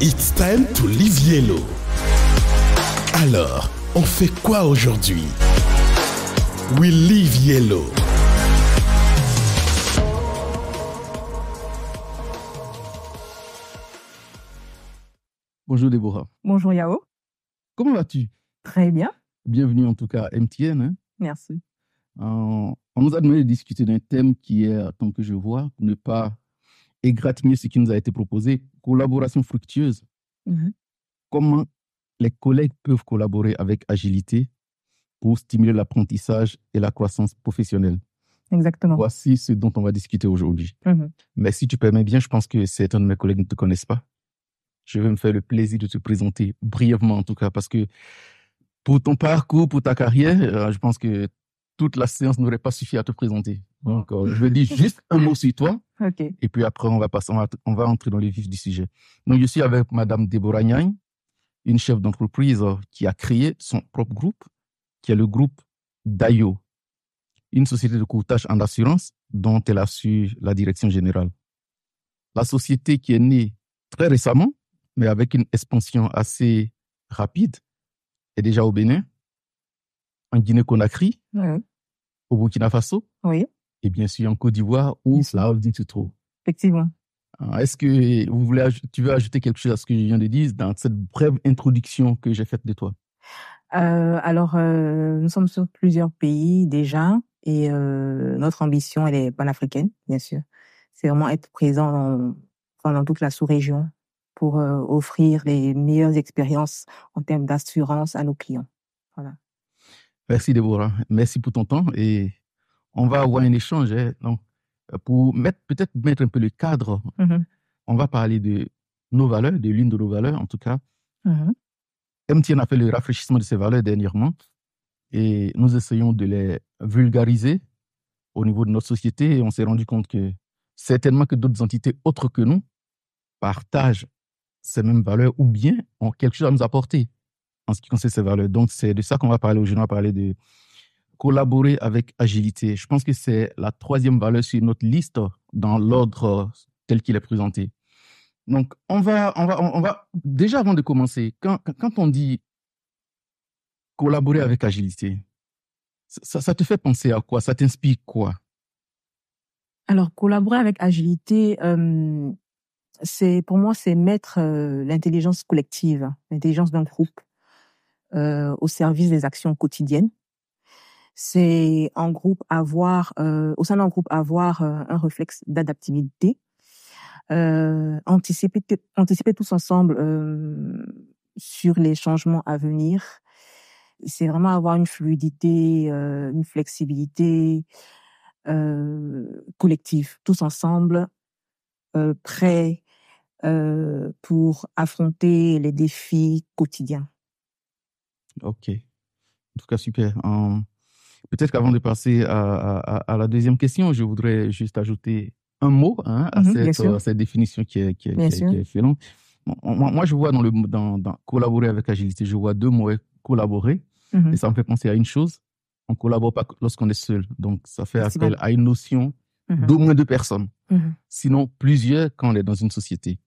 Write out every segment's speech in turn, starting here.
It's time to live yellow. Alors, on fait quoi aujourd'hui? We live yellow. Bonjour Déborah. Bonjour Yao. Comment vas-tu? Très bien. Bienvenue en tout cas à MTN. hein. Merci. Euh, on nous a demandé de discuter d'un thème qui est, tant que je vois, pour ne pas égratigner ce qui nous a été proposé, collaboration fructueuse. Mhm. Comment les collègues peuvent collaborer avec agilité pour stimuler l'apprentissage et la croissance professionnelle? Exactement. Voici ce dont on va discuter aujourd'hui. Mhm. Mais si tu permets bien, je pense que certains de mes collègues ne te connaissent pas. Je vais me faire le plaisir de te présenter brièvement en tout cas, parce que pour ton parcours, pour ta carrière, euh, je pense que toute la séance n'aurait pas suffi à te présenter. Donc, euh, je vais dire juste un mot sur toi, Ok. et puis après, on va passer, on va, on va entrer dans le vif du sujet. Donc, je suis avec Madame Deborah Nyagne, une chef d'entreprise euh, qui a créé son propre groupe, qui est le groupe DAIO, une société de courtage en assurance dont elle assure la direction générale. La société qui est née très récemment, mais avec une expansion assez rapide, est déjà au Bénin, en Guinée-Conakry, Oui. au Burkina Faso, Oui, et bien sûr en Côte d'Ivoire où la holding se trouve. effectivement. Est-ce que vous voulez, aj- tu veux ajouter quelque chose à ce que je viens de dire dans cette brève introduction que j'ai faite de toi? Euh, alors, euh, nous sommes sur plusieurs pays déjà et euh, notre ambition, elle est panafricaine, bien sûr. C'est vraiment être présent dans, enfin, dans toute la sous-région pour offrir les meilleures expériences en termes d'assurance à nos clients. Voilà. Merci Déborah, merci pour ton temps et on va avoir un échange. hein. Donc, euh, pour mettre peut-être mettre un peu le cadre, Mhm. on va parler de nos valeurs, de l'une de nos valeurs en tout cas. Mhm. MTN a fait le rafraîchissement de ces valeurs dernièrement et nous essayons de les vulgariser au niveau de notre société et on s'est rendu compte que certainement que d'autres entités autres que nous partagent ces mêmes valeurs ou bien ont quelque chose à nous apporter en ce qui concerne ces valeurs. Donc c'est de ça qu'on va parler aujourd'hui. On va parler de collaborer avec agilité. Je pense que c'est la troisième valeur sur notre liste dans l'ordre tel qu'il est présenté. Donc, on va, on va, on va, déjà avant de commencer, quand, quand- on dit collaborer avec agilité, ça, ça te fait penser à quoi? Ça t'inspire quoi? Alors, collaborer avec agilité, euh, c'est pour moi, c'est mettre euh, l'intelligence collective, l'intelligence d'un groupe euh, au service des actions quotidiennes. C'est en groupe avoir, euh, au sein d'un groupe avoir euh, un réflexe d'adaptabilité, euh, anticiper, anticiper tous ensemble sur les changements à venir. C'est vraiment avoir une fluidité, une flexibilité, collectif, tous ensemble, prêts pour affronter les défis quotidiens. Ok. En tout cas, super. Peut-être qu'avant de passer à, à- à- à la deuxième question, je voudrais juste ajouter un mot hein, à, Mhm, cette, à cette définition qui est, qui est, Bien qui est- sûr. qui est excellente. Bon, Moi, moi, je vois dans, le, dans, dans collaborer avec agilité, je vois deux mots collaborer. Mhm. Et ça me fait penser à une chose. On collabore pas lorsqu'on est seul. Donc, ça fait appel à une notion Mhm. d'au moins deux personnes. Mhm. Sinon, plusieurs quand on est dans une société.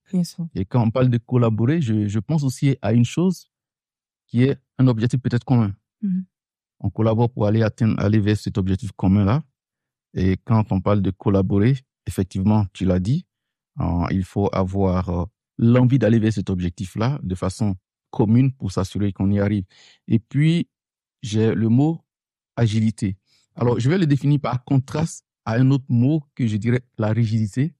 Et quand on parle de collaborer, je, je pense aussi à une chose qui est un objectif peut-être commun. On collabore pour aller atteindre, aller vers cet objectif commun-là. Et quand on parle de collaborer, effectivement, tu l'as dit, euh, il faut avoir euh, l'envie d'aller vers cet objectif-là de façon commune pour s'assurer qu'on y arrive. Et puis, j'ai le mot agilité. Alors, je vais le définir par contraste à un autre mot que je dirais la rigidité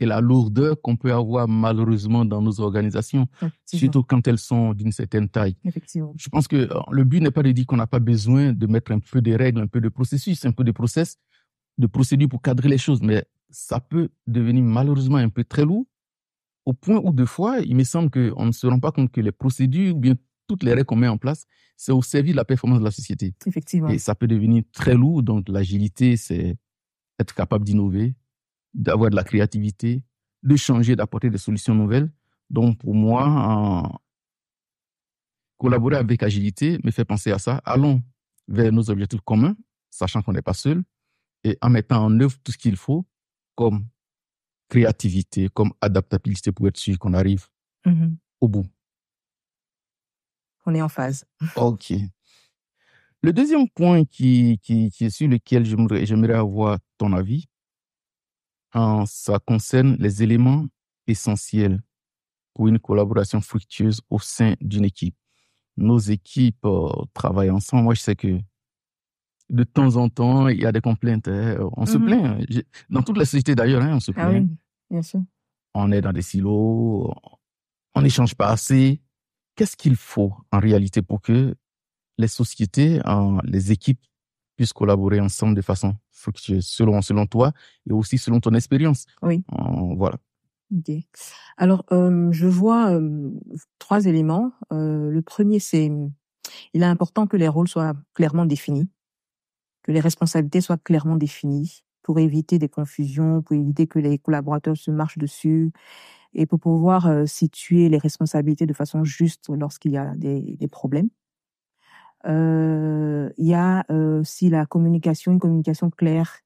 et la lourdeur qu'on peut avoir malheureusement dans nos organisations, surtout quand elles sont d'une certaine taille. Effectivement. Je pense que euh, le but n'est pas de dire qu'on n'a pas besoin de mettre un peu de règles, un peu de processus, un peu de process, de procédure pour cadrer les choses, mais ça peut devenir malheureusement un peu très lourd, au point où, deux fois, il me semble qu'on ne se rend pas compte que les procédures ou bien toutes les règles qu'on met en place, c'est au service de la performance de la société. Effectivement. Et ça peut devenir très lourd. Donc, l'agilité, c'est être capable d'innover, d'avoir de la créativité, de changer, d'apporter des solutions nouvelles. Donc, pour moi, euh, collaborer avec agilité me fait penser à ça. Allons vers nos objectifs communs, sachant qu'on n'est pas seul, et en mettant en œuvre tout ce qu'il faut comme créativité, comme adaptabilité pour être sûr qu'on arrive Mhm. au bout. On est en phase. OK. Le deuxième point qui, qui, qui est sur lequel j'aimerais avoir ton avis, hein, ça concerne les éléments essentiels pour une collaboration fructueuse au sein d'une équipe. Nos équipes euh, travaillent ensemble. Moi, je sais que de temps en temps, il y a des complaintes. hein. On se Mhm. plaint. hein. Dans toutes les sociétés d'ailleurs, hein, on se Ah plaint. oui, bien sûr. On est dans des silos, on n'échange pas assez. Qu'est-ce qu'il faut en réalité pour que les sociétés, les équipes puissent collaborer ensemble de façon fructueuse, selon, selon toi et aussi selon ton expérience Oui. Euh, Voilà. Alors, euh, je vois euh, trois éléments. Le premier, c'est il est important que les rôles soient clairement définis, que les responsabilités soient clairement définies pour éviter des confusions, pour éviter que les collaborateurs se marchent dessus et pour pouvoir situer les responsabilités de façon juste lorsqu'il y a des, des problèmes. Euh, il y a euh, aussi la communication, une communication claire,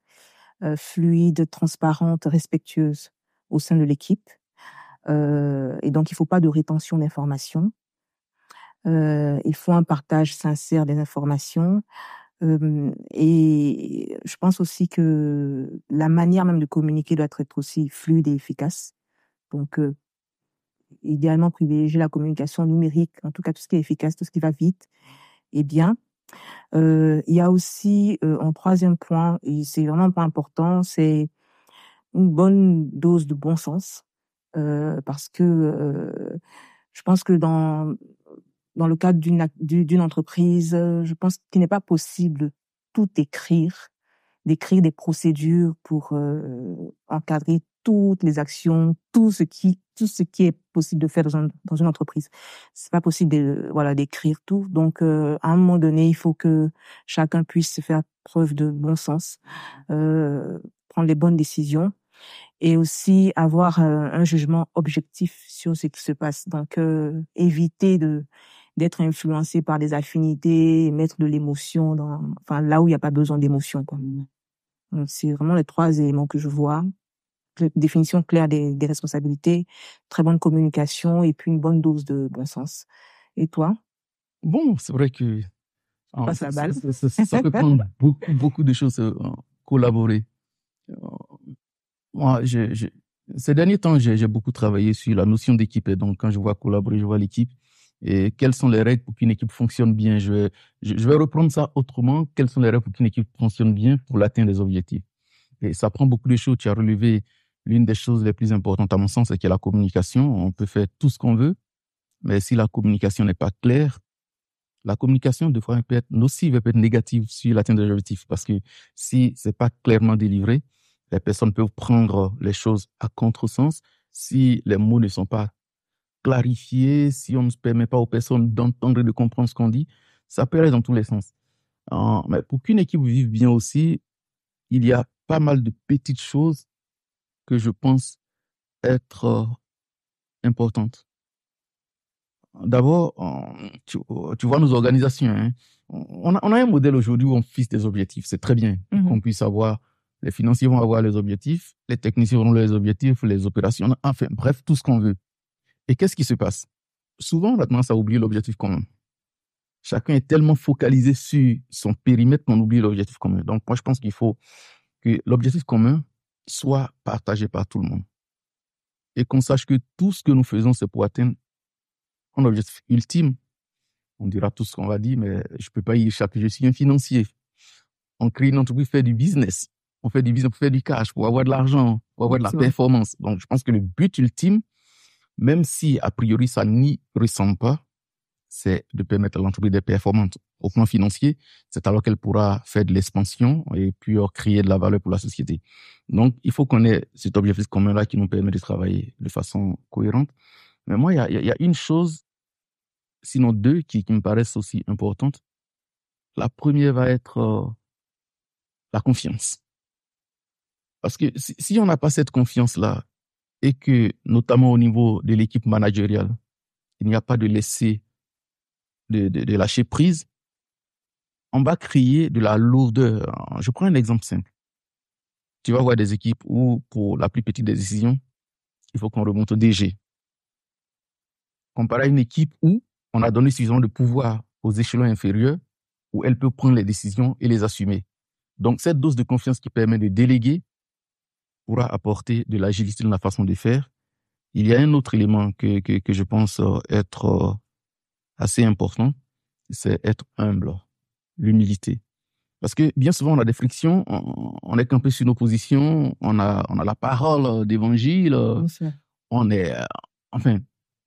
euh, fluide, transparente, respectueuse au sein de l'équipe. Et donc, il ne faut pas de rétention d'informations. Il faut un partage sincère des informations. Euh, et je pense aussi que la manière même de communiquer doit être aussi fluide et efficace. Donc, euh, idéalement, privilégier la communication numérique, en tout cas tout ce qui est efficace, tout ce qui va vite et bien. Euh, il y a aussi, euh, en troisième point, et c'est vraiment pas important, c'est une bonne dose de bon sens. Euh, parce que je pense que dans dans le cadre d'une d'une entreprise, je pense qu'il n'est pas possible tout écrire, d'écrire des procédures pour euh, encadrer toutes les actions, tout ce qui tout ce qui est possible de faire dans, un- dans une entreprise. C'est pas possible de voilà d'écrire tout. Donc euh, à un moment donné, il faut que chacun puisse faire preuve de bon sens, euh, prendre les bonnes décisions et aussi avoir euh, un jugement objectif sur ce qui se passe. Donc, euh, éviter de d'être influencé par des affinités, mettre de l'émotion dans, enfin là où il n'y a pas besoin d'émotion. quoi. Donc, C'est vraiment les trois éléments que je vois. Définition claire des, des responsabilités, très bonne communication et puis une bonne dose de bon sens. Et toi? Bon, c'est vrai que Passe la ça, balle. ça- ça- ça peut prendre beaucoup, beaucoup de choses, euh, collaborer. Euh, Moi, je, je- ces derniers temps, j'ai j'ai beaucoup travaillé sur la notion d'équipe. Et donc, quand je vois collaborer, je vois l'équipe. Et quelles sont les règles pour qu'une équipe fonctionne bien? Je vais, je, vais reprendre ça autrement. Quelles sont les règles pour qu'une équipe fonctionne bien pour l'atteindre des objectifs? Et ça prend beaucoup de choses. Tu as relevé l'une des choses les plus importantes, à mon sens, c'est a la communication. On peut faire tout ce qu'on veut, mais si la communication n'est pas claire, la communication, des fois, peut être nocive, peut être négative sur l'atteinte des objectifs. Parce que si c'est pas clairement délivré, les personnes peuvent prendre les choses à contresens. Si les mots ne sont pas clarifiés, si on ne permet pas aux personnes d'entendre et de comprendre ce qu'on dit, ça peut aller dans tous les sens. Euh, mais pour qu'une équipe vive bien aussi, il y a pas mal de petites choses que je pense être euh, importantes. D'abord, euh, tu, tu vois nos organisations. hein. On, a, on a un modèle aujourd'hui où on fixe des objectifs. C'est très bien Mhm. qu'on puisse avoir, les financiers vont avoir les objectifs, les techniciens auront les objectifs, les opérations, enfin, bref, tout ce qu'on veut. Et qu'est-ce qui se passe? Souvent, on a tendance à oublier l'objectif commun. Chacun est tellement focalisé sur son périmètre qu'on oublie l'objectif commun. Donc, moi, je pense qu'il faut que l'objectif commun soit partagé par tout le monde. Et qu'on sache que tout ce que nous faisons, c'est pour atteindre un objectif ultime. On dira tout ce qu'on va dire, mais je peux pas y échapper. Je suis un financier. On crée une entreprise, fait du business. On fait du business pour faire du cash, pour avoir de l'argent, pour avoir de la performance. Donc, je pense que le but ultime, même si a priori ça n'y ressemble pas, c'est de permettre à l'entreprise d'être performante. Au plan financier, c'est alors qu'elle pourra faire de l'expansion et puis créer de la valeur pour la société. Donc, il faut qu'on ait cet objectif commun-là qui nous permet de travailler de façon cohérente. Mais moi, il y a, y a une chose, sinon deux, qui, qui me paraissent aussi importantes. La première va être euh, la confiance. Parce que si, si on n'a pas cette confiance-là, et que, notamment au niveau de l'équipe managériale, il n'y a pas de laisser, de, de, lâcher prise, on va créer de la lourdeur. Je prends un exemple simple. Tu vas voir des équipes où, pour la plus petite des décisions, il faut qu'on remonte au DG. comparé à une équipe où on a donné suffisamment de pouvoir aux échelons inférieurs, où elle peut prendre les décisions et les assumer. Donc, cette dose de confiance qui permet de déléguer pourra apporter de l'agilité dans la façon de faire. Il y a un autre élément que, que, que je pense euh, être euh, assez important, c'est être humble, l'humilité. Parce que bien souvent, on a des frictions, on, est campé sur nos positions, on a, on a la parole d'évangile, on est, euh, enfin,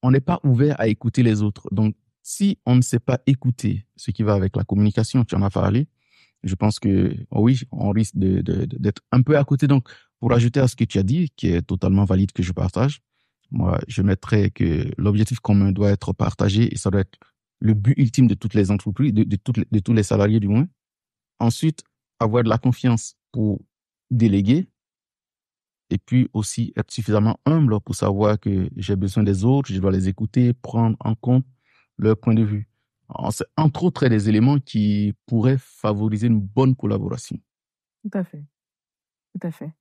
on n'est pas ouvert à écouter les autres. Donc, si on ne sait pas écouter ce qui va avec la communication, tu en as parlé, je pense que oh oui, on risque d'être de, d'être un peu à côté. Donc, pour ajouter à ce que tu as dit, qui est totalement valide, que je partage, moi, je mettrais que l'objectif commun doit être partagé et ça doit être le but ultime de toutes les entreprises, de, toutes de tous les salariés du moins. Ensuite, avoir de la confiance pour déléguer et puis aussi être suffisamment humble pour savoir que j'ai besoin des autres, je dois les écouter, prendre en compte leur point de vue. C'est entre autres des éléments qui pourraient favoriser une bonne collaboration. Tout à fait. Tout à fait.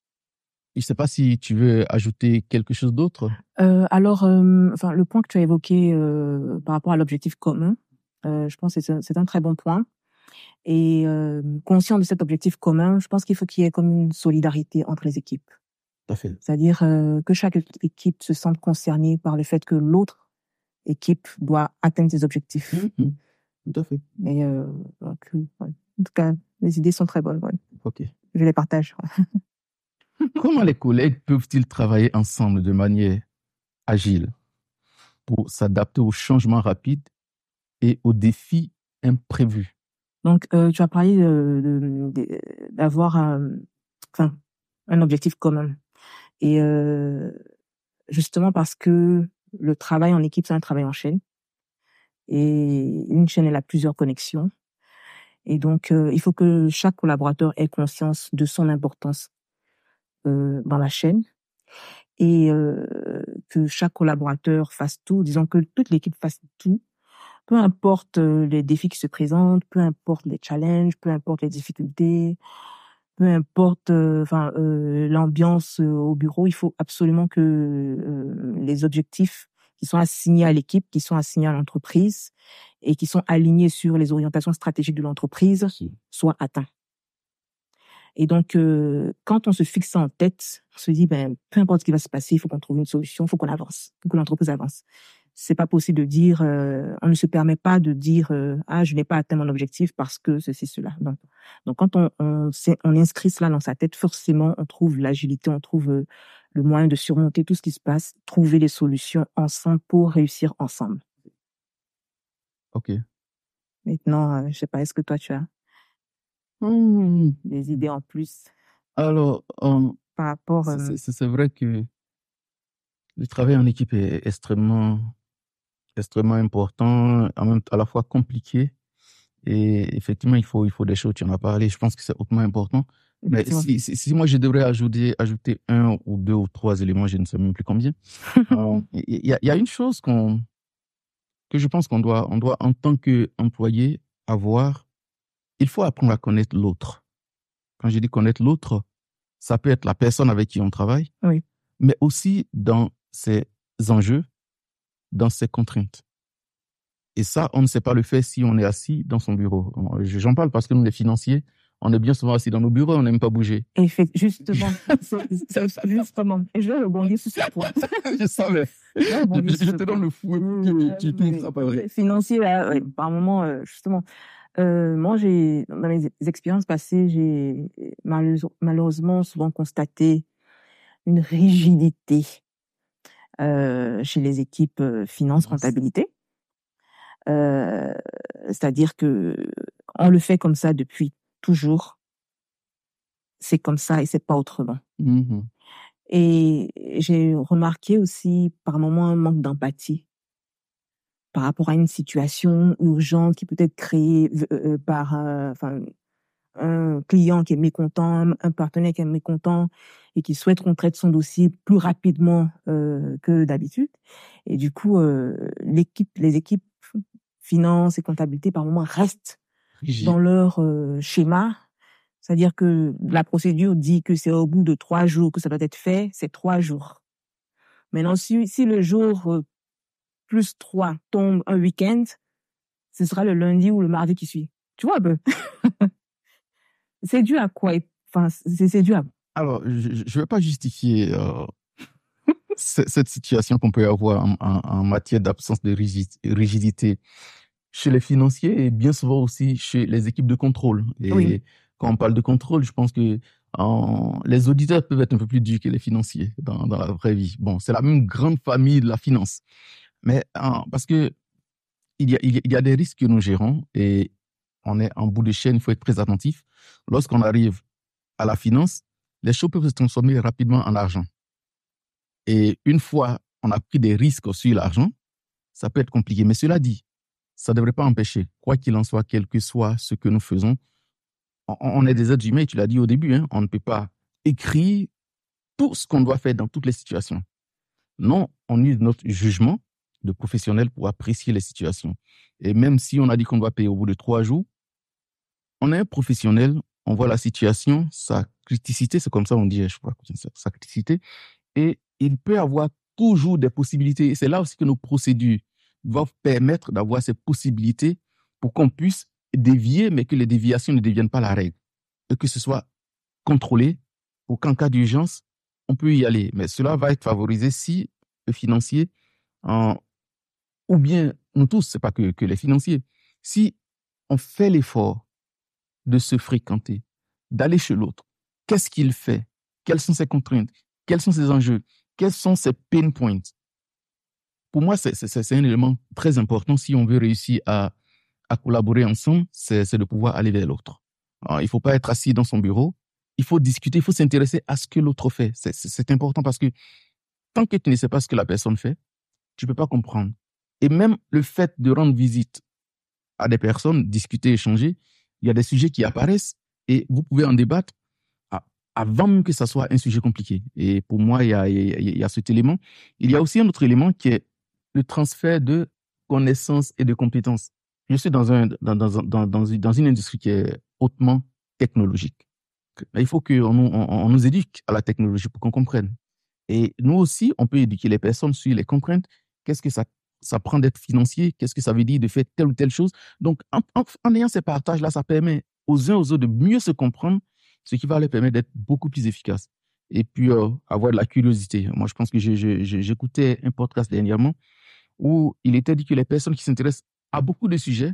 Je ne sais pas si tu veux ajouter quelque chose d'autre. Euh, alors, euh, enfin, le point que tu as évoqué euh, par rapport à l'objectif commun, je pense que c'est un, très bon point. Et conscient de cet objectif commun, je pense qu'il faut qu'il y ait comme une solidarité entre les équipes. Tout à fait. C'est-à-dire que chaque équipe se sente concernée par le fait que l'autre équipe doit atteindre ses objectifs. Mmh Tout à fait. Et en tout cas, les idées sont très bonnes. Ok. Je les partage. Comment les collègues peuvent-ils travailler ensemble de manière agile pour s'adapter aux changements rapides et aux défis imprévus? Donc, euh, tu as parlé d'avoir un, enfin, un objectif commun. Et euh, justement parce que le travail en équipe, c'est un travail en chaîne. Et une chaîne, elle a plusieurs connexions. Et donc, euh, il faut que chaque collaborateur ait conscience de son importance dans la chaîne et euh, que chaque collaborateur fasse tout, disons que toute l'équipe fasse tout, peu importe euh, les défis qui se présentent, peu importe les challenges, peu importe les difficultés, peu importe enfin l'ambiance au bureau, il faut absolument que les objectifs qui sont assignés à l'équipe, qui sont assignés à l'entreprise et qui sont alignés sur les orientations stratégiques de l'entreprise soient atteints. Et donc, euh, quand on se fixe ça en tête, on se dit, ben, peu importe ce qui va se passer, il faut qu'on trouve une solution, il faut qu'on avance, faut que l'entreprise avance. C'est pas possible de dire, euh, on ne se permet pas de dire, euh, ah, je n'ai pas atteint mon objectif parce que ceci, cela. Donc, donc quand on, on, on inscrit cela dans sa tête, forcément, on trouve l'agilité, on trouve le moyen de surmonter tout ce qui se passe, trouver les solutions ensemble pour réussir ensemble. Ok. Maintenant, je sais pas, est-ce que toi tu as Mmh. des idées en plus Alors, par rapport. c'est vrai que le travail en équipe est extrêmement, extrêmement important, en même, à la fois compliqué. Et effectivement, il faut, il faut des choses, tu en as parlé, je pense que c'est hautement important. Mais si, si, moi je devrais ajouter, ajouter un ou deux ou trois éléments, je ne sais même plus combien. Il y, a, y a une chose qu'on, que je pense qu'on doit, on doit en tant qu'employé avoir, il faut apprendre à connaître l'autre. Quand je dis connaître l'autre, ça peut être la personne avec qui on travaille, oui. mais aussi dans ses enjeux, dans ses contraintes. Et ça, on ne sait pas le faire si on est assis dans son bureau. J'en parle parce que nous, les financiers, on est bien souvent assis dans nos bureaux, on n'aime pas bouger. Et fait, justement, justement. Et je vais rebondir sur ce point. je savais. Je, je, te donne le fou. Tu, tu, ça pas vrai. Financier, par moment, euh, justement, euh, moi, j'ai dans mes expériences passées, j'ai malheureusement souvent constaté une rigidité euh, chez les équipes euh, finance comptabilité. Euh, C'est-à-dire que on le fait comme ça depuis toujours. C'est comme ça et c'est pas autrement. Mmh et j'ai remarqué aussi par moments un manque d'empathie par rapport à une situation urgente qui peut être créée euh, par enfin, un client qui est mécontent, un partenaire qui est mécontent et qui souhaite qu'on traite son dossier plus rapidement euh, que d'habitude. Et du coup, euh, l'équipe, les équipes finance et comptabilité par moment restent dans leur schéma. C'est-à-dire que la procédure dit que c'est au bout de trois jours que ça doit être fait, c'est trois jours. Maintenant, si, si le jour plus 3 tombe un week-end, ce sera le lundi ou le mardi qui suit. Tu vois un peu? C'est dû à quoi? Enfin, c'est dû à... Alors, je ne vais pas justifier euh, cette situation qu'on peut avoir en, matière d'absence de rigidité chez les financiers et bien souvent aussi chez les équipes de contrôle. Et quand on parle de contrôle, je pense que les auditeurs peuvent être un peu plus durs que les financiers dans, la vraie vie. Bon, c'est la même grande famille de la finance. Mais parce que il y, a, des risques que nous gérons et on est en bout de chaîne, il faut être très attentif. Lorsqu'on arrive à la finance, les choses peuvent se transformer rapidement en argent. Et une fois on a pris des risques sur l'argent, ça peut être compliqué. Mais cela dit, ça ne devrait pas empêcher, quoi qu'il en soit, quel que soit ce que nous faisons, on, est des êtres tu l'as dit au début, hein, on ne peut pas écrire tout ce qu'on doit faire dans toutes les situations. Non, on use notre jugement de professionnel pour apprécier les situations. Et même si on a dit qu'on doit payer au bout de trois jours, on est un professionnel, on voit la situation, sa criticité, c'est comme ça on dit, je crois, sa criticité, et il peut avoir toujours des possibilités. Et c'est là aussi que nos procédures doivent permettre d'avoir ces possibilités pour qu'on puisse dévier, mais que les déviations ne deviennent pas la règle. Et que ce soit contrôlé pour qu'en cas d'urgence, on peut y aller. Mais cela va être favorisé si le financier, ou bien nous tous, c'est pas que, les financiers, si on fait l'effort de se fréquenter, d'aller chez l'autre, qu'est-ce qu'il fait? Quelles sont ses contraintes? Quels sont ses enjeux? Quels sont ces pain points? Pour moi, c'est un élément très important si on veut réussir à, collaborer ensemble, c'est de pouvoir aller vers l'autre. Il ne faut pas être assis dans son bureau. Il faut discuter, il faut s'intéresser à ce que l'autre fait. C'est important parce que tant que tu ne sais pas ce que la personne fait, tu ne peux pas comprendre. Et même le fait de rendre visite à des personnes, discuter, échanger, il y a des sujets qui apparaissent et vous pouvez en débattre avant même que ça soit un sujet compliqué. Et pour moi, il y a, il cet élément. Il y a aussi un autre élément qui est le transfert de connaissances et de compétences. Je suis dans, un, dans, dans, dans, dans une industrie qui est hautement technologique. Il faut qu'on on, on nous éduque à la technologie pour qu'on comprenne. Et nous aussi, on peut éduquer les personnes sur les contraintes. Qu'est-ce que ça, ça prend d'être financier Qu'est-ce que ça veut dire de faire telle ou telle chose Donc, en, ayant ces partages-là, ça permet aux uns aux autres de mieux se comprendre ce qui va leur permettre d'être beaucoup plus efficaces. Et puis, euh, avoir de la curiosité. Moi, je pense que j'écoutais un podcast dernièrement où il était dit que les personnes qui s'intéressent à beaucoup de sujets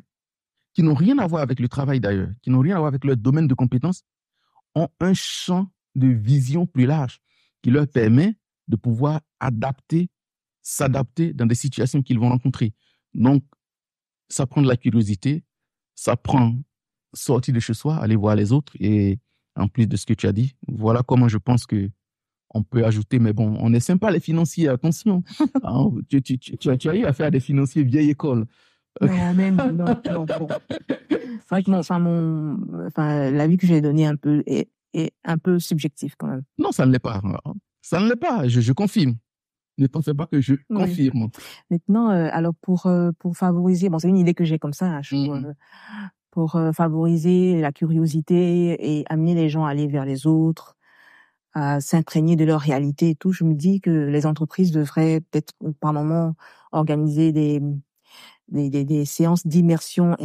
qui n'ont rien à voir avec le travail d'ailleurs, qui n'ont rien à voir avec leur domaine de compétences, ont un champ de vision plus large qui leur permet de pouvoir adapter, s'adapter dans des situations qu'ils vont rencontrer. Donc, ça prend de la curiosité, ça prend sortir de chez soi, aller voir les autres et en plus de ce que tu as dit. Voilà comment je pense que on peut ajouter, mais bon, on n'est sympa les financiers, attention. Hein, tu, tu, tu, tu, as eu à faire des financiers vieille école. Non, même, non, non, C'est vrai que mon, enfin, mon, enfin, l'avis que j'ai donné un peu est, est, un peu subjectif quand même. Non, ça ne l'est pas. Ça ne l'est pas, je, je confirme. Ne pensez pas que je confirme. Maintenant, euh, alors pour, euh, pour favoriser, bon, c'est une idée que j'ai comme ça, je, mmh. euh, pour euh, favoriser la curiosité et amener les gens à aller vers les autres, à s'imprégner de leur réalité et tout. Je me dis que les entreprises devraient peut-être par moment organiser des des, des, séances d'immersion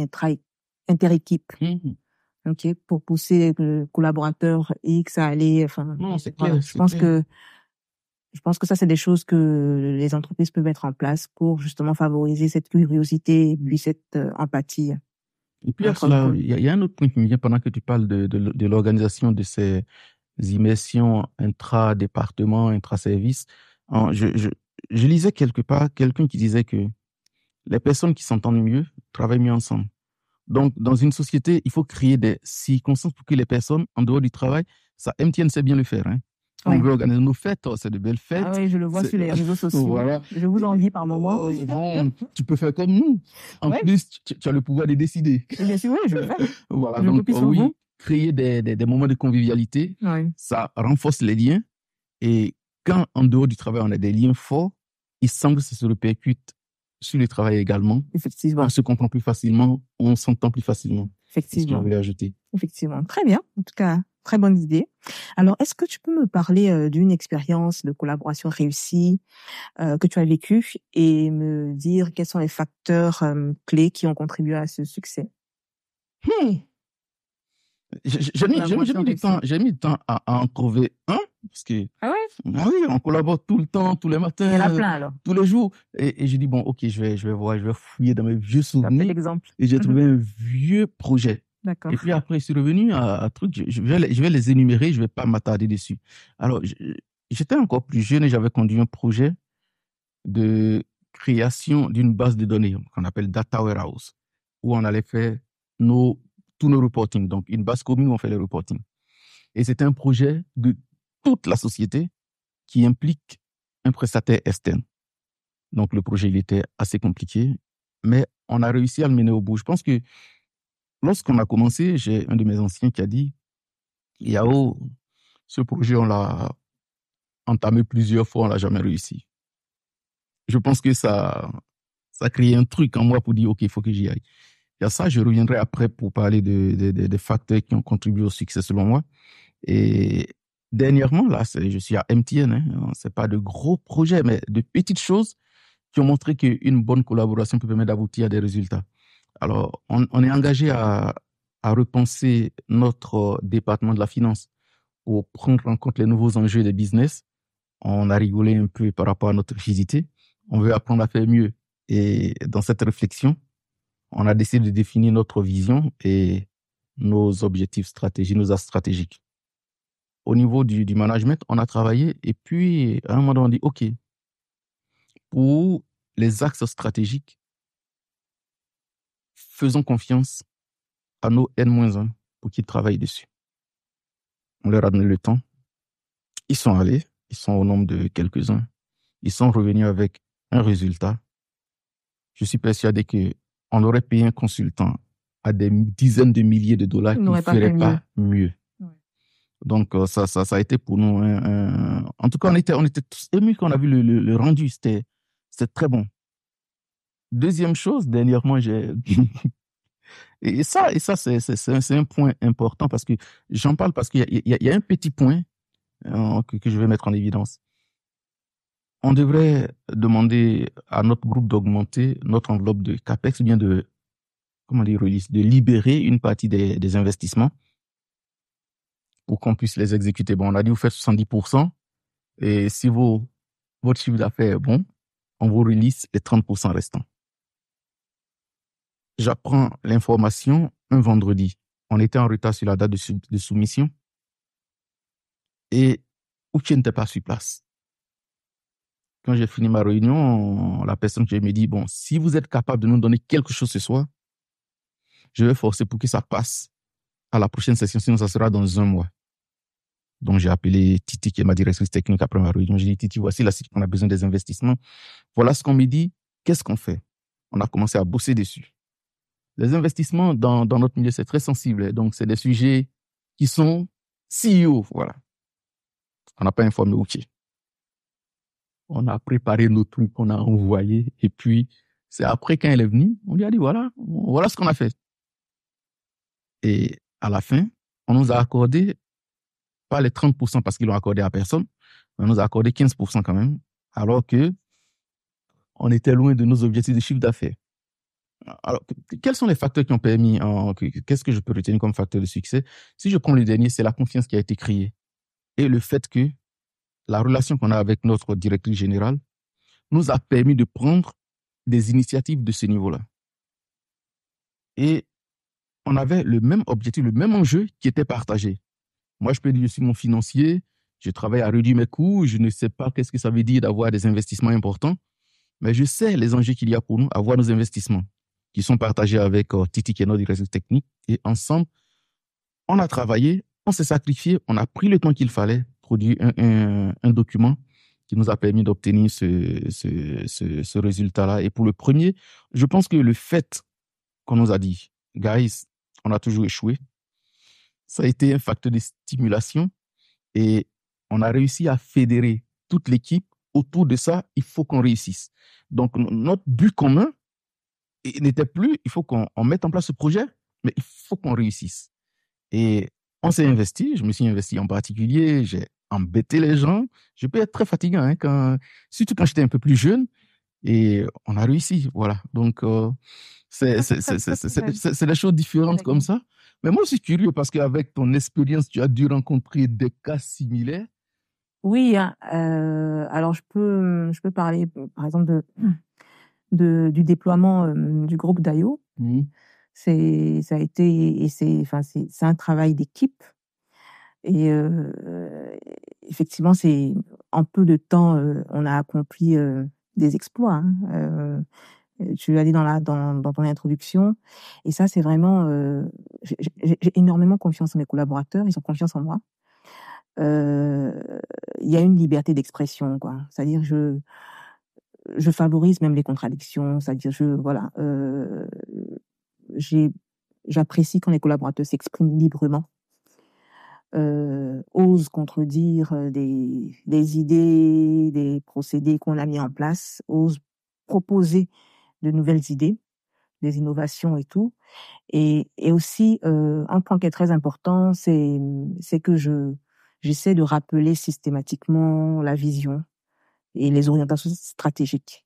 inter-équipe. Mmh ok, pour pousser le collaborateur X à aller. Enfin, non, c'est clair. je pense que je pense que ça, c'est des choses que les entreprises peuvent mettre en place pour justement favoriser cette curiosité et puis cette euh, empathie. Et puis, il y, a un autre point qui me vient pendant que tu parles de, de, l'organisation de ces immersions intra-départements, intra-services. Je, je, je, lisais quelque part quelqu'un qui disait que les personnes qui s'entendent mieux travaillent mieux ensemble. Donc, dans une société, il faut créer des circonstances pour que les personnes, en dehors du travail, ça, MTN sait bien le faire. Hein. On veut organiser nos fêtes, oh, c'est de belles fêtes. Ah oui, je le vois sur les réseaux sociaux. Voilà. Je vous envie par moment. Oh, bon, tu peux faire comme nous. En plus, tu, as le pouvoir de décider. Bien sûr, oui, je le fais. voilà, donc oui, créer des, des, des, moments de convivialité, ça renforce les liens. Et quand en dehors du travail, on a des liens forts, il semble que ça se répercute sur le travail également. Effectivement. On se comprend plus facilement, on s'entend plus facilement. Effectivement. C'est ce que je voulais ajouter. Effectivement. Très bien. En tout cas, Très bonne idée. Alors, est-ce que tu peux me parler euh, d'une expérience de collaboration réussie euh, que tu as vécue et me dire quels sont les facteurs euh, clés qui ont contribué à ce succès? Hmm. J'ai mis, du temps, j'ai mis du temps à, à en trouver un, parce que, Ah ouais? Ah oui, on collabore tout le temps, tous les matins, Il y en a plein alors. tous les jours. Et, et j'ai dit, bon, ok, je vais, je vais voir, je vais fouiller dans mes vieux souvenirs. l'exemple. Et j'ai Mhm. trouvé un vieux projet. Et puis après, je suis revenu à un truc, je, vais, les- énumérer, je vais pas m'attarder dessus. Alors, j'étais encore plus jeune et j'avais conduit un projet de création d'une base de données qu'on appelle Data Warehouse, où on allait faire tous nos reporting. Donc, une base commune où on fait les reporting. Et c'était un projet de toute la société qui implique un prestataire externe. Donc, le projet, il était assez compliqué, mais on a réussi à le mener au bout. Je pense que lorsqu'on a commencé, j'ai un de mes anciens qui a dit, Yao, ce projet, on l'a entamé plusieurs fois, on l'a jamais réussi. Je pense que ça, ça a créé un truc en moi pour dire, OK, il faut que j'y aille. Et à ça, je reviendrai après pour parler de, de- de- des facteurs qui ont contribué au succès selon moi. Et dernièrement, là, je suis à MTN, hein, c'est pas de gros projets, mais de petites choses qui ont montré qu'une bonne collaboration peut permettre d'aboutir à des résultats. Alors, on, est engagé à, repenser notre département de la finance pour prendre en compte les nouveaux enjeux des business. On a rigolé un peu par rapport à notre rigidité. On veut apprendre à faire mieux. Et dans cette réflexion, on a décidé de définir notre vision et nos objectifs stratégiques, nos axes stratégiques. Au niveau du, du management, on a travaillé et puis à un moment donné, on dit, OK, pour les axes stratégiques, faisons confiance à nos N-1 pour qu'ils travaillent dessus. On leur a donné le temps. Ils sont allés, ils sont au nombre de quelques-uns. Ils sont revenus avec un résultat. Je suis persuadé que on aurait payé un consultant à des dizaines de milliers de dollars qui ne ferait pas mieux. Ouais. Donc, euh, ça, ça, ça a été pour nous un, un- En tout cas, on était, on était tous émus quand on a vu le, le, le rendu. C'était, c'était très bon. Deuxième chose, dernièrement, j'ai... et ça, et ça c'est, un, point important parce que j'en parle parce qu'il y a, un petit point euh, que, je vais mettre en évidence. On devrait demander à notre groupe d'augmenter notre enveloppe de CAPEX, ou bien de, comment de libérer une partie des, des investissements pour qu'on puisse les exécuter. Bon, on a dit vous faites 70%, et si vos, votre chiffre d'affaires est bon, on vous release les 30% restants. J'apprends l'information un vendredi. On était en retard sur la date de, sou- de soumission et Ouché n'était pas sur place. Quand j'ai fini ma réunion, la personne qui me dit, bon, si vous êtes capable de nous donner quelque chose ce soir, je vais forcer pour que ça passe à la prochaine session, sinon ça sera dans un mois. Donc j'ai appelé Titi, qui est ma directrice technique après ma réunion. J'ai dit, Titi, voici la situation, on a besoin des investissements. Voilà ce qu'on me dit. Qu'est-ce qu'on fait? On a commencé à bosser dessus. Les investissements dans, notre milieu, c'est très sensible. Donc c'est des sujets qui sont CEO, voilà. On n'a pas informé Ouché. On a préparé nos trucs, on a envoyé, et puis c'est après quand elle est venue, on lui a dit voilà, voilà ce qu'on a fait. Et à la fin, on nous a accordé pas les 30% parce qu'ils l'ont accordé à personne, mais on nous a accordé 15% quand même, alors que on était loin de nos objectifs de chiffre d'affaires. Alors, que- quels sont les facteurs qui ont permis, que- qu'est-ce que je peux retenir comme facteur de succès? Si je prends le dernier, c'est la confiance qui a été créée et le fait que la relation qu'on a avec notre directrice générale nous a permis de prendre des initiatives de ce niveau-là. Et on avait le même objectif, le même enjeu qui était partagé. Moi, je peux dire, je suis mon financier, je travaille à réduire mes coûts, je ne sais pas qu'est-ce que ça veut dire d'avoir des investissements importants, mais je sais les enjeux qu'il y a pour nous, avoir nos investissements, qui sont partagés avec euh, Titi, est notre directrice technique, et ensemble, on a travaillé, on s'est sacrifié, on a pris le temps qu'il fallait, produire un, document qui nous a permis d'obtenir ce, ce, ce, résultat-là. Et pour le premier, je pense que le fait qu'on nous a dit, guys, on a toujours échoué, ça a été un facteur de stimulation et on a réussi à fédérer toute l'équipe autour de ça. Il faut qu'on réussisse. Donc, notre but commun il n'était plus, il faut qu'on on mette en place ce projet, mais il faut qu'on réussisse. Et on s'est investi, je me suis investi en particulier, j'ai embêté les gens. Je peux être très fatigant, hein, quand, surtout quand j'étais un peu plus jeune. Et on a réussi, voilà. Donc, euh, c'est des choses différentes comme ça. Mais moi, je suis curieux parce qu'avec ton expérience, tu as dû rencontrer des cas similaires. Oui, hein, euh, alors je peux, je peux parler, par exemple, de, de- du déploiement euh, du groupe DAIO. C'est, ça a été, et c'est, enfin, c'est, c'est un travail d'équipe. Et euh, effectivement, c'est en peu de temps, euh, on a accompli euh, des exploits. hein. Euh, tu l'as dit dans la dans, dans ton introduction, et ça, c'est vraiment. euh, j'ai j'ai- énormément confiance en mes collaborateurs. Ils ont confiance en moi. Euh, Il y a une liberté d'expression, quoi. C'est-à-dire, je je favorise même les contradictions. C'est-à-dire, je voilà. Euh, j'apprécie quand les collaborateurs s'expriment librement euh, osent contredire euh, des, des idées, des procédés qu'on a mis en place, osent proposer de nouvelles idées, des innovations et tout. Et, et aussi, euh, un point qui est très important, c'est c'est que je j'essaie de rappeler systématiquement la vision et les orientations stratégiques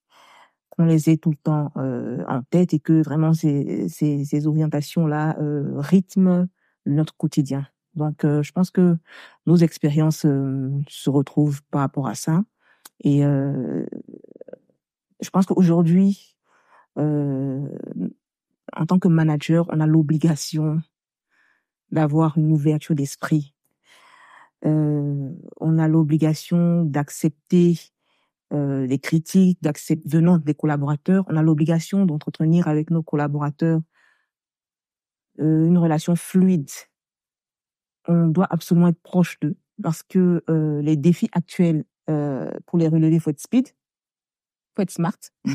qu'on les ait tout le temps euh, en tête et que vraiment ces, ces, ces orientations-là euh, rythment notre quotidien. Donc, euh, je pense que nos expériences euh, se retrouvent par rapport à ça. Et euh, je pense qu'aujourd'hui, euh, en tant que manager, on a l'obligation d'avoir une ouverture d'esprit. On a l'obligation d'accepter euh, les critiques, venant des collaborateurs. On a l'obligation d'entretenir avec nos collaborateurs euh, une relation fluide on doit absolument être proche d'eux parce que euh, les défis actuels euh, pour les relever, faut être speed, faut être smart.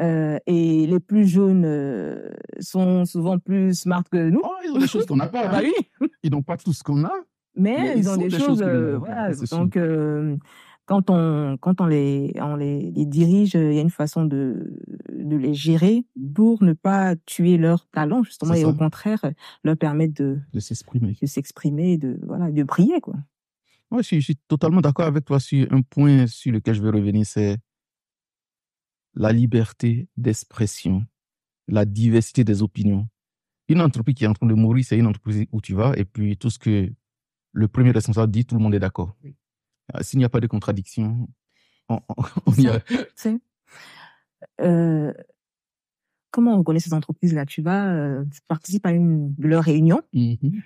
Euh, et les plus jeunes sont souvent plus smart que nous. Oh, ils ont des choses qu'on n'a pas. Bah hein. oui, Ils n'ont pas tout ce qu'on a. mais, Mais ils ils ont des, des choses. que voilà. Donc, quand on quand on les on les, les dirige, il y a une façon de de les gérer pour ne pas tuer leur talent justement et ça. au contraire leur permettre de de s'exprimer. de s'exprimer, de voilà, de briller quoi. Moi, je suis, je suis totalement d'accord avec toi sur un point sur lequel je vais revenir, c'est la liberté d'expression, la diversité des opinions. Une entreprise qui est en train de mourir, c'est une entreprise où tu vas et puis tout ce que le premier responsable dit, tout le monde est d'accord. Euh, S'il n'y a pas de contradiction, on, y a... Euh, comment on reconnaît ces entreprises-là? Tu vas, euh, tu participes à une de leurs réunions. Mhm.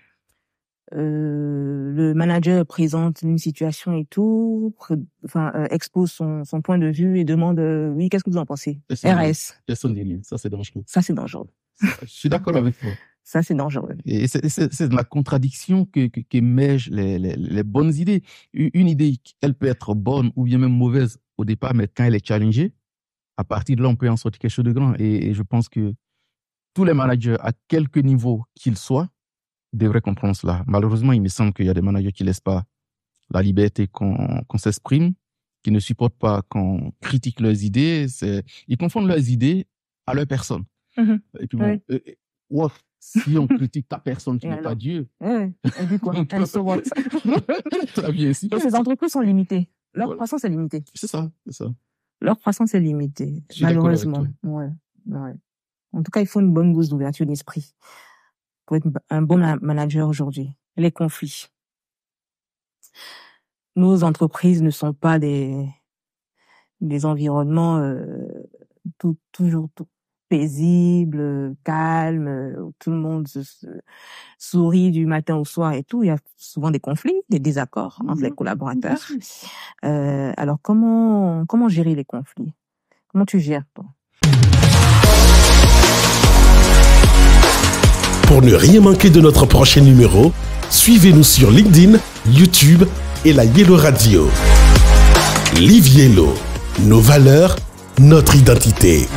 euh, le manager présente une situation et tout, enfin euh, expose son, son point de vue et demande euh, oui qu'est-ce que vous en pensez? RS. Ça, c'est dangereux. ça c'est dangereux, Je suis d'accord avec toi. Ça c'est dangereux. Et c'est- de la contradiction que, que- qu'émergent les, les, les bonnes idées. Une idée, elle peut être bonne ou bien même mauvaise au départ, mais quand elle est challengée, à partir de là, on peut en sortir quelque chose de grand. Et, et je pense que tous les managers, à quelque niveau qu'ils soient, devraient comprendre cela. Malheureusement, il me semble qu'il y a des managers qui laissent pas la liberté qu'on s'exprime, qui ne supportent pas qu'on critique leurs idées. Ils confondent leurs idées à leur personne. Mhm. Et puis bon, Oui. euh, si on critique ta personne, tu n'es pas Dieu. Ouais, et puis quoi And so what Très bien, si. Et Ces entreprises sont limitées, leur Voilà. croissance est limitée, C'est ça, c'est ça. leur croissance est limitée, malheureusement. Ouais, ouais. En tout cas, il faut une bonne dose d'ouverture d'esprit pour être un bon ma- manager aujourd'hui. Les conflits. Nos entreprises ne sont pas des des environnements euh, tout, toujours tout paisibles, euh, calmes, euh, où tout le monde se, se- sourit du matin au soir et tout. Il y a souvent des conflits, des désaccords entre les collaborateurs. Euh, alors comment comment gérer les conflits? Comment tu gères toi? Pour ne rien manquer de notre prochain numéro, suivez-nous sur LinkedIn, YouTube et la Yellow Radio. Live Yellow, nos valeurs, notre identité.